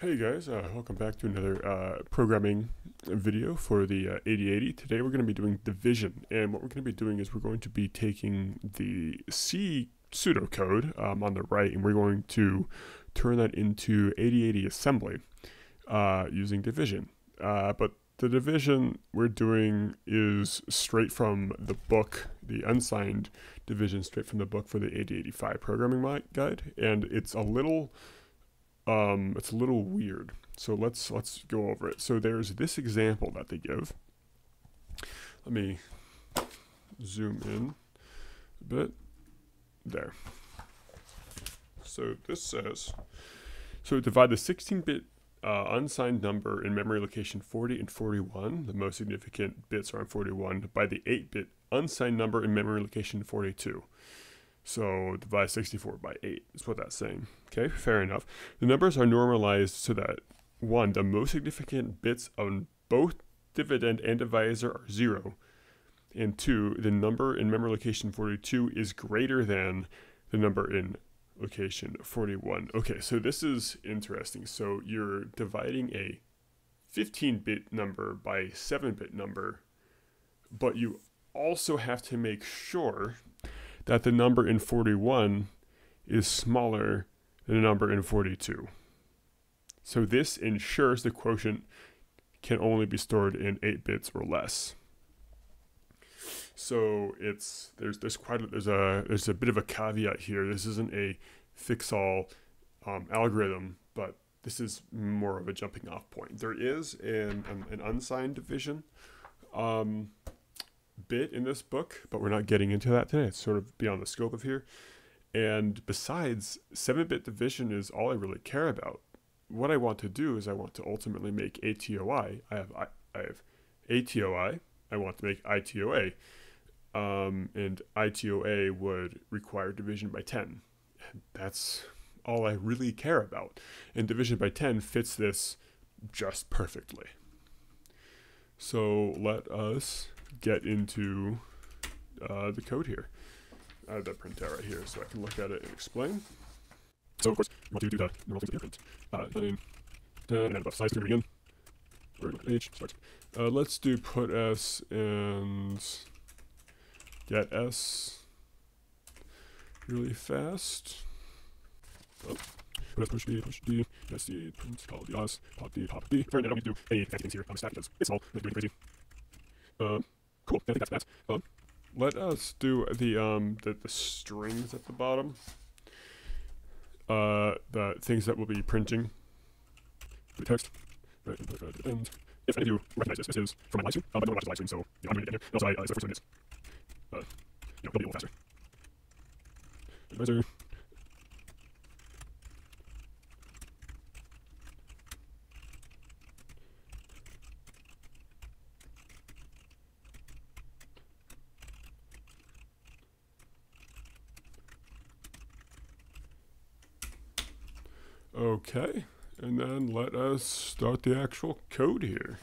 Hey guys, uh, welcome back to another uh, programming video for the uh, 8080. Today we're going to be doing division, and what we're going to be doing is we're going to be taking the C pseudocode um, on the right, and we're going to turn that into 8080 assembly uh, using division. Uh, but the division we're doing is straight from the book, the unsigned division, straight from the book for the 8085 programming guide, and it's a little um, it's a little weird. So let's let's go over it. So there's this example that they give. Let me zoom in a bit. There. So this says, so divide the 16-bit uh, unsigned number in memory location 40 and 41, the most significant bits are on 41, by the 8-bit unsigned number in memory location 42. So divide 64 by 8 is what that's saying. Okay, fair enough. The numbers are normalized so that, one, the most significant bits on both dividend and divisor are 0, and two, the number in memory location 42 is greater than the number in location 41. Okay, so this is interesting. So you're dividing a 15-bit number by 7-bit number, but you also have to make sure that the number in 41 is smaller than the number in 42. So this ensures the quotient can only be stored in 8 bits or less. So it's there's there's quite a, there's a there's a bit of a caveat here. This isn't a fix-all um, algorithm, but this is more of a jumping off point. There is an, an, an unsigned division um, bit in this book, but we're not getting into that today. It's sort of beyond the scope of here. And besides, 7 bit division is all I really care about. What I want to do is I want to ultimately make ATOI. I have I, I have ATOI. I want to make ITOA. Um, and ITOA would require division by 10. And that's all I really care about. And division by 10 fits this just perfectly. So let us get into uh, the code here. I have that printout right here so I can look at it and explain. So of course, you want to do the normal things print. Uh, 9, 10, and above size to begin. Do page. Uh, let's do put s and get s really fast. Oh. Put s push b push d sd print call d pop d pop d. Enough, I don't need to do any fancy things here on the stack because it's all not doing crazy. Uh, Cool. I think that's that. Um, let us do the um the, the strings at the bottom. Uh, the things that we'll be printing. The text. And if any of you recognize this, this is from my live stream. Um, I don't watch the live stream, so you know, I'm going to get here. Also, I, uh, it's the first it is. Uh, you know, it'll be a little faster. Advisor. Okay, and then let us start the actual code here.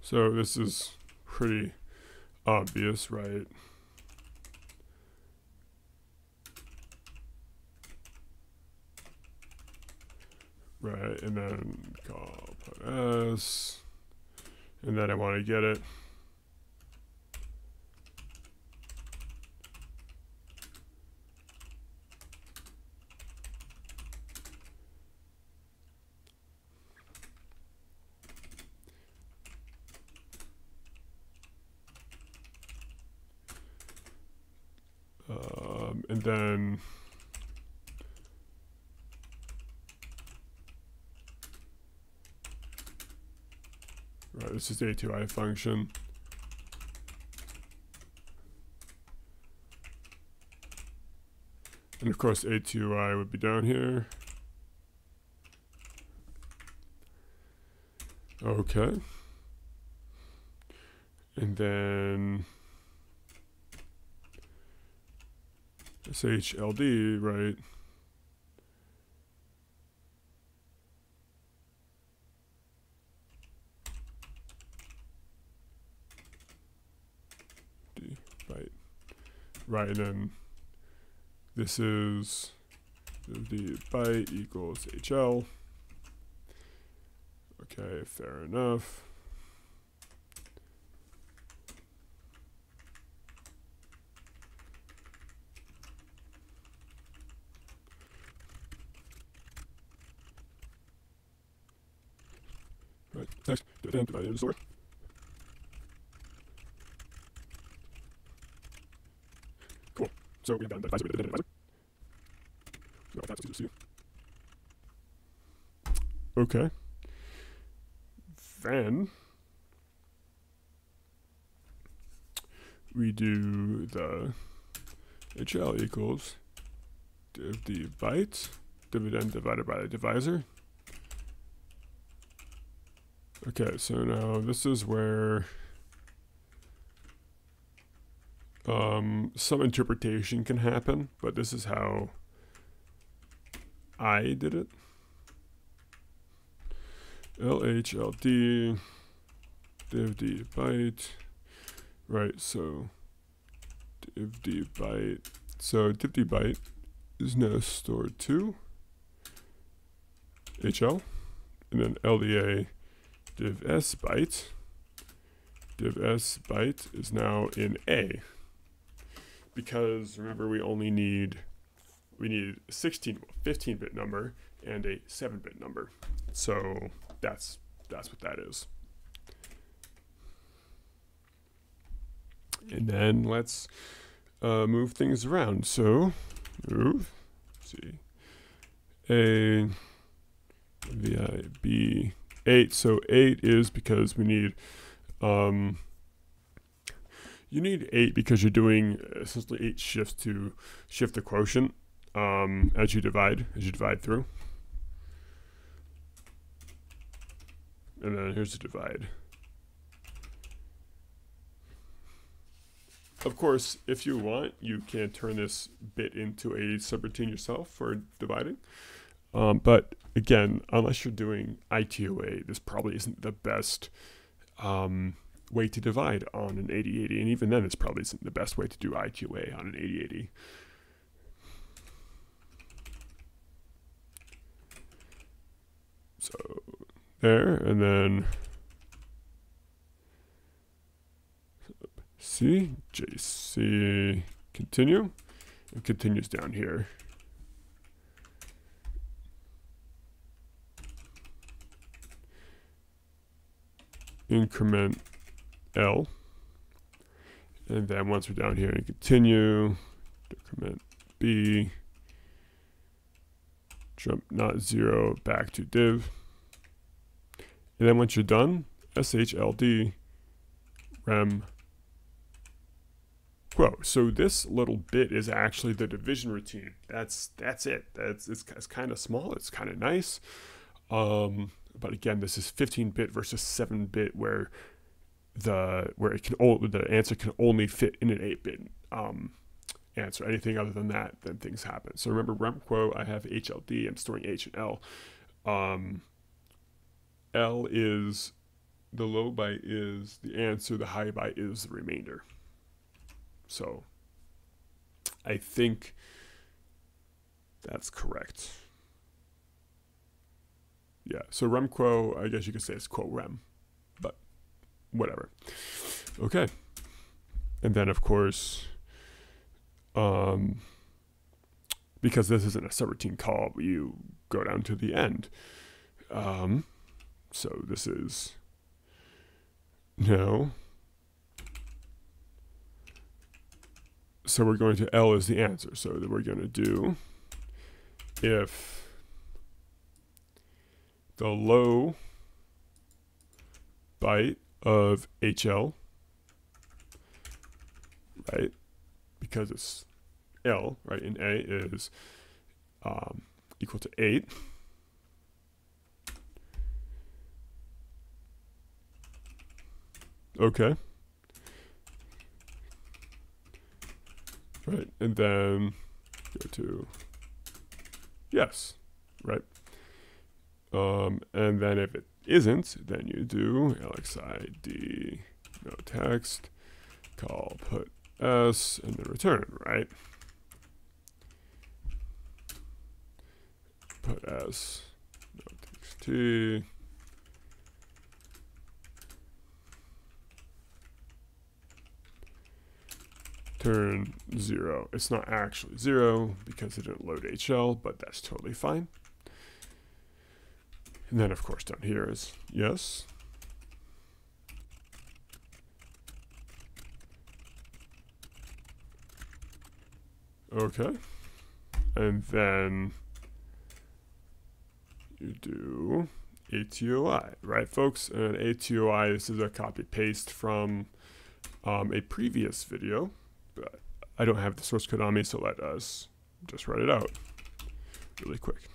So this is pretty obvious, right? Right, and then call S, and then I want to get it. Um, and then Right, this is the ATOI function. And of course ATOI would be down here. Okay. And then SHLD, right? Right? And then this is the byte equals HL. Okay, fair enough. Right, divided into store. Cool. So we have done the divisor with dividend divisor. So that's easy to. Okay. Then we do the HL equals div the byte dividend divided by the divisor. Okay, so now this is where um, some interpretation can happen, but this is how I did it. LHLD div d byte. Right, so div d byte. So div d byte is now stored to HL, and then LDA div s byte. Div s byte is now in A. Because remember we only need we need a 16 15 bit number and a 7 bit number. So that's that's what that is. And then let's uh, move things around. So move, see, A, VI, B, 8. So 8 is because we need, um, you need 8 because you're doing essentially 8 shifts to shift the quotient um, as you divide, as you divide through. And then here's the divide. Of course, if you want, you can turn this bit into a subroutine yourself for dividing. Um, but again, unless you're doing ITOA, this probably isn't the best um, way to divide on an 8080. And even then, it's probably the best way to do ITOA on an 8080. So there, and then C, JC, continue, and continues down here. Increment L. And then once we're down here and continue, decrement B, jump not zero back to div. And then once you're done, shld rem quo. So this little bit is actually the division routine. That's that's it. That's it's, it's kind of small. It's kind of nice. Um, but again, this is 15-bit versus 7-bit, where the where it can only the answer can only fit in an 8-bit um, answer. Anything other than that, then things happen. So remember, rem quo. I have HLD. I'm storing H and L. Um, L is the low byte is the answer, the high byte is the remainder. So I think that's correct. Yeah, so rem quo, I guess you could say it's quo rem, whatever. Okay. And then, of course, um, because this isn't a subroutine call, you go down to the end. Um, so this is no. So we're going to L is the answer. So that we're going to do if the low byte of HL, right, because it's L, right, And A is um, equal to 8. Okay. Right, and then go to yes, right? Um, and then if it isn't, then you do lxid no text call put s and then return, right? Put s txt turn zero. It's not actually zero because it didn't load HL, but that's totally fine. And then of course down here is yes. Okay. And then you do ATOI, right folks? And ATOI, this is a copy paste from um, a previous video but I don't have the source code on me, so let us just write it out really quick.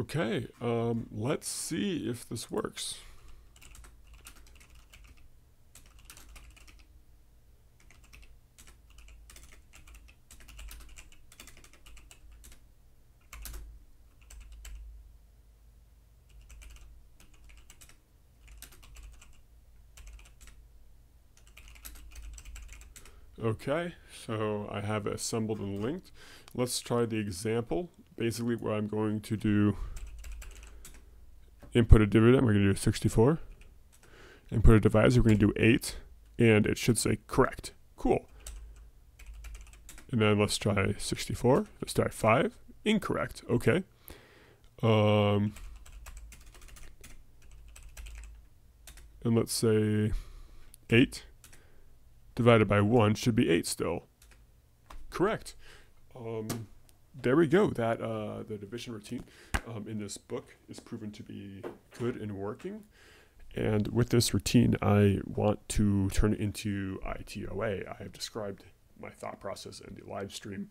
Okay, um, let's see if this works. Okay, so I have assembled and linked. Let's try the example basically what I'm going to do input a dividend we're going to do 64 input a divisor we're going to do 8 and it should say correct. Cool. And then let's try 64 let's try 5 incorrect okay. Um and let's say 8 divided by 1 should be 8 still. Correct. Um there we go. That uh, the division routine um, in this book is proven to be good and working. And with this routine, I want to turn it into ITOA. I have described my thought process in the live stream,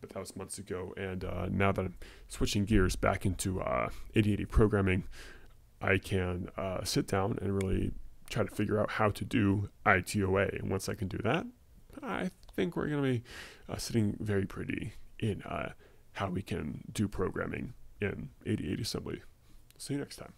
but that was months ago. And uh, now that I'm switching gears back into uh, 8080 programming, I can uh, sit down and really try to figure out how to do ITOA. And once I can do that, I think we're going to be uh, sitting very pretty in uh, how we can do programming in 8080 assembly. See you next time.